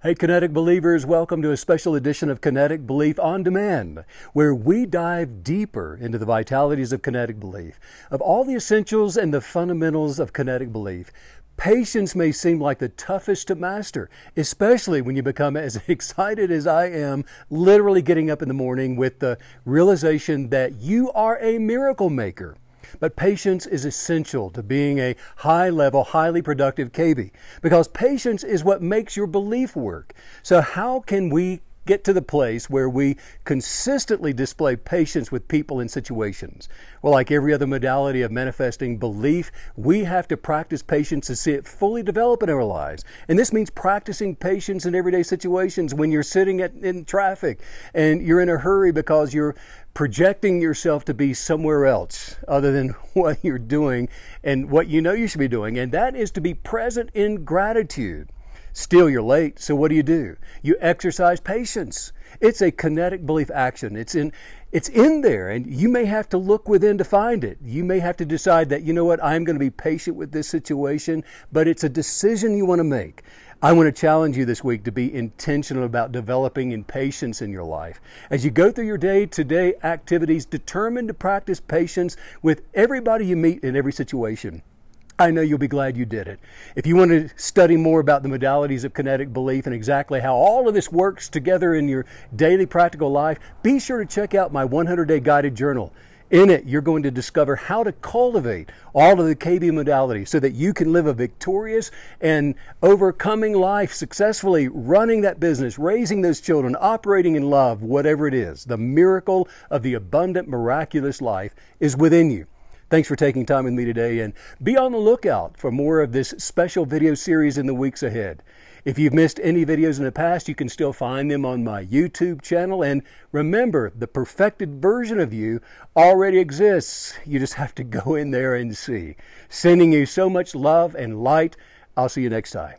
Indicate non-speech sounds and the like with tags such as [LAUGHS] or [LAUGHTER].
Hey, Kinetic Believers, welcome to a special edition of Kinetic Belief on Demand, where we dive deeper into the vitalities of kinetic belief. Of all the essentials and the fundamentals of kinetic belief, patience may seem like the toughest to master, especially when you become as [LAUGHS] excited as I am, literally getting up in the morning with the realization that you are a miracle maker. But patience is essential to being a high level, highly productive KB because patience is what makes your belief work. So, how can we get to the place where we consistently display patience with people and situations. Well, like every other modality of manifesting belief, we have to practice patience to see it fully develop in our lives. And this means practicing patience in everyday situations when you're sitting at, in traffic and you're in a hurry because you're projecting yourself to be somewhere else other than [LAUGHS] what you're doing and what you know you should be doing. And that is to be present in gratitude. Still, you're late, so what do you do? You exercise patience. It's a kinetic belief action. It's in, it's in there, and you may have to look within to find it. You may have to decide that, you know what, I'm going to be patient with this situation, but it's a decision you want to make. I want to challenge you this week to be intentional about developing in patience in your life. As you go through your day to day activities, determine to practice patience with everybody you meet in every situation. I know you'll be glad you did it. If you want to study more about the modalities of kinetic belief and exactly how all of this works together in your daily practical life, be sure to check out my 100 day guided journal. In it, you're going to discover how to cultivate all of the KB modalities so that you can live a victorious and overcoming life successfully, running that business, raising those children, operating in love, whatever it is. The miracle of the abundant, miraculous life is within you. Thanks for taking time with me today and be on the lookout for more of this special video series in the weeks ahead. If you've missed any videos in the past, you can still find them on my YouTube channel. And remember, the perfected version of you already exists. You just have to go in there and see. Sending you so much love and light. I'll see you next time.